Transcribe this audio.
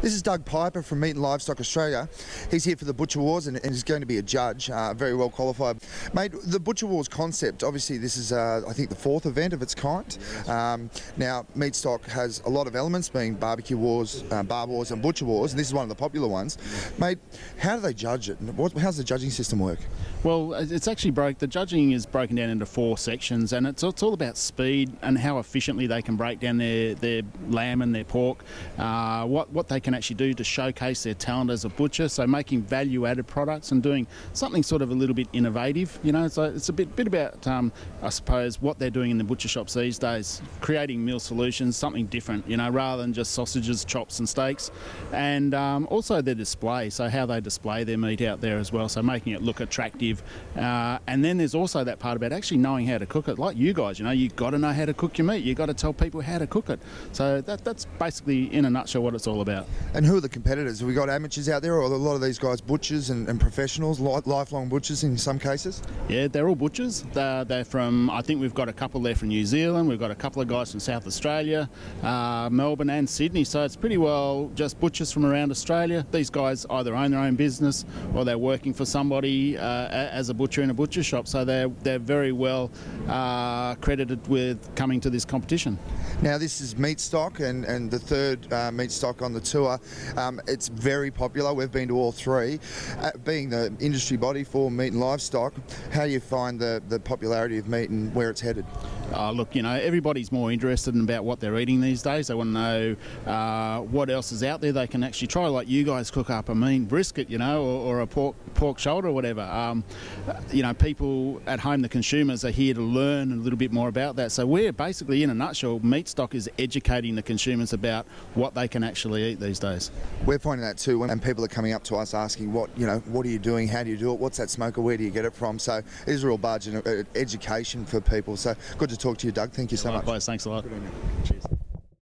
This is Doug Piper from Meat and Livestock Australia. He's here for the Butcher Wars and, and is going to be a judge, uh, very well qualified. Mate, the Butcher Wars concept, obviously, this is, uh, I think, the fourth event of its kind. Um, now, Meatstock has a lot of elements, being barbecue wars, uh, bar wars, and butcher wars, and this is one of the popular ones. Mate, how do they judge it? What, how's the judging system work? Well, it's actually broke. The judging is broken down into four sections, and it's, it's all about speed and how efficiently they can break down their, their lamb and their pork. Uh, what what they can actually do to showcase their talent as a butcher. So making value-added products and doing something sort of a little bit innovative. You know, so it's a bit bit about um, I suppose what they're doing in the butcher shops these days, creating meal solutions, something different. You know, rather than just sausages, chops, and steaks, and um, also their display. So how they display their meat out there as well. So making it look attractive, uh, and then there's also that part about actually knowing how to cook it. Like you guys, you know, you've got to know how to cook your meat. You've got to tell people how to cook it. So that, that's basically in a nutshell what it's all about. And who are the competitors? Have we got amateurs out there, or a lot of these guys butchers and, and professionals, li- lifelong butchers in some cases? Yeah, they're all butchers. They're, they're, from, I think we've got a couple there from New Zealand, we've got a couple of guys from South Australia, uh, Melbourne, and Sydney. So it's pretty well just butchers from around Australia. These guys either own their own business or they're working for somebody uh, as a butcher in a butcher shop. So they're, they're very well uh, credited with coming to this competition. Now, this is Meatstock and, and the third uh, Meatstock on the tour. Um, it's very popular. We've been to all three. Uh, being the industry body for meat and livestock, how do you find the, the popularity of meat and where it's headed? Uh, look, you know, everybody's more interested in about what they're eating these days. They want to know uh, what else is out there they can actually try. Like you guys cook up a mean brisket, you know, or, or a pork pork shoulder or whatever. Um, you know, people at home, the consumers, are here to learn a little bit more about that. So we're basically, in a nutshell, Meatstock is educating the consumers about what they can actually eat these days. We're finding that too, and people are coming up to us asking, "What you know? What are you doing? How do you do it? What's that smoker? Where do you get it from?" So it is a real budget education for people. So good to talk to you, Doug. Thank you yeah, so likewise. much. Thanks a lot. Cheers.